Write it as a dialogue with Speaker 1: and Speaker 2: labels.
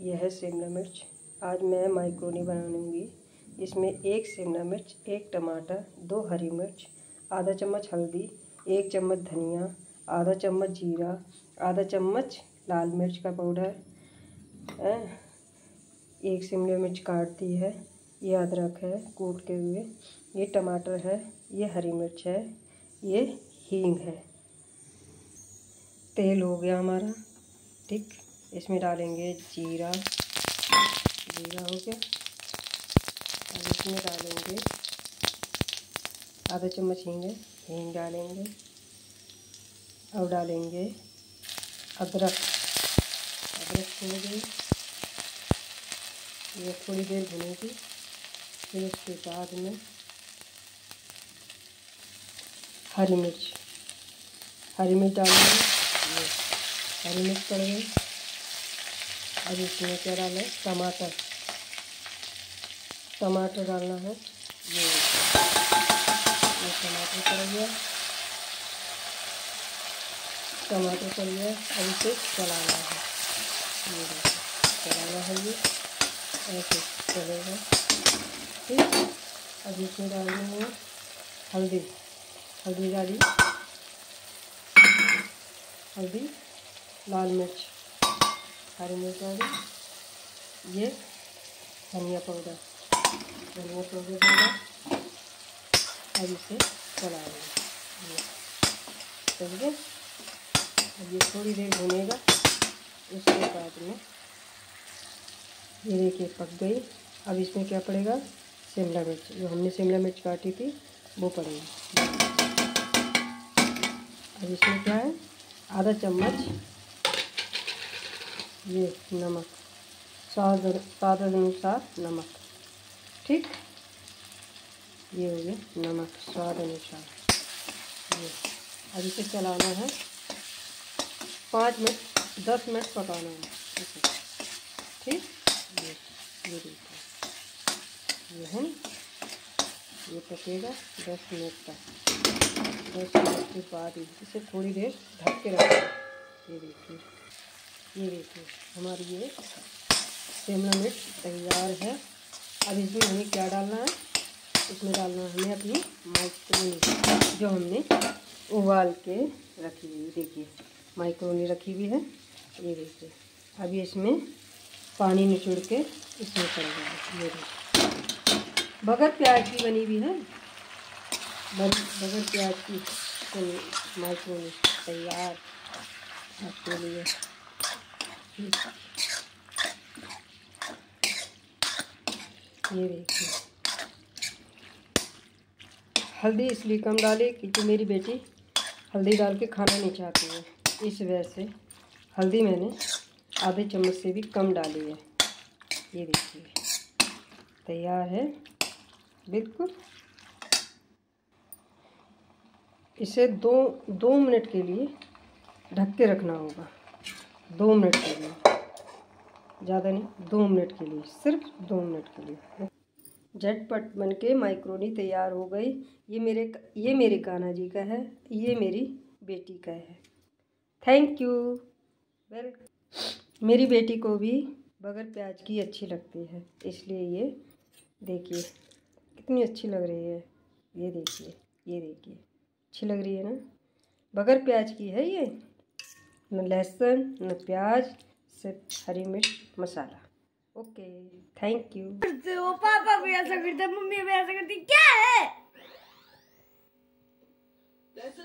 Speaker 1: यह है शिमला मिर्च। आज मैं माइक्रोनी बनाऊँगी इसमें एक शिमला मिर्च, एक टमाटर, दो हरी मिर्च, आधा चम्मच हल्दी, एक चम्मच धनिया, आधा चम्मच जीरा, आधा चम्मच लाल मिर्च का पाउडर एक शिमला मिर्च काट दी है ये अदरक है कूट के हुए। ये टमाटर है, ये हरी मिर्च है, ये हींग है। तेल हो गया हमारा, ठीक? इसमें डालेंगे जीरा। जीरा हो गया। अब इसमें डालेंगे आधा चम्मच हींग हींग डालेंगे। अब डालेंगे अदरक। अदरक भून गई ये थोड़ी देर भुनेगी। फिर उसके बाद में हरी मिर्च। हरी मिर्च डालेंगे। हरी मिर्च पड़ गई। अब इसमें क्या डालें टमाटर। टमाटर डालना है। ये ये टमाटर पड़ गया। टमाटर पड़ गया। अब इसे चलाना है। ये चलाना है ये। ऐसे चलेगा। ठीक? अब इसमें डालनी है हल्दी। हल्दी डाली। हल्दी, लाल मिर्च। हरी मिर्च डाली ये धनिया पाउडर। धनिया पाउडर डाला। अब इसे चलाएँगे। समझे अब ये थोड़ी देर भुनेगा। उसके बाद में ये देखिए पक गई। अब इसमें क्या पड़ेगा? शिमला मिर्च। जो हमने शिमला मिर्च काटी थी, वो पड़ेगी। अब इसमें क्या है? आधा चम्मच ये नमक। स्वाद स्वाद अनुसार नमक। ठीक? ये हो गया नमक स्वाद अनुसार ये। अब इसे चलाना है। पाँच मिनट, दस मिनट पकाना है। ठीक ये ये देखिए। ये है। ये पकेगा दस मिनट तक। दस मिनट के बाद इसे थोड़ी देर ढक के रखना ये देखिए। ये देखिए हमारी ये शिमला मिर्च तैयार है। अब इसमें हमें क्या डालना है? इसमें डालना है हमें अपनी माइक्रोनी, जो हमने उबाल के रखी हुई देखिए, माइक्रोनी रखी हुई है। ये देखिए अभी इसमें पानी निचुड़ के इसमें पड़ेगा ये देखिए, बगैर प्याज की बनी हुई है। बगैर प्याज की माइक्रोनी तैयार आपके लिए ये देखिए। हल्दी इसलिए कम डाली क्योंकि मेरी बेटी हल्दी डाल के खाना नहीं चाहती है। इस वजह से हल्दी मैंने आधे चम्मच से भी कम डाली है। ये देखिए। तैयार है? बिल्कुल। इसे दो दो मिनट के लिए ढक के रखना होगा। दो मिनट के लिए। ज़्यादा नहीं, दो मिनट के लिए, सिर्फ़ दो मिनट के लिए। झटपट बन के माइक्रोनी तैयार हो गई। ये मेरे ये मेरे कान्हा जी का है, ये मेरी बेटी का है। थैंक यू वेल मेरी बेटी को भी बगैर प्याज की अच्छी लगती है, इसलिए ये देखिए, कितनी अच्छी लग रही है। ये देखिए ये देखिए, अच्छी लग रही है ना? बगैर प्याज की है ये? न लहसुन न प्याज सिर्फ़ हरी मिर्च मसाला। ओके थैंक यू तो
Speaker 2: पापा भी ऐसा करते मम्मी भी ऐसा करती क्या है? तो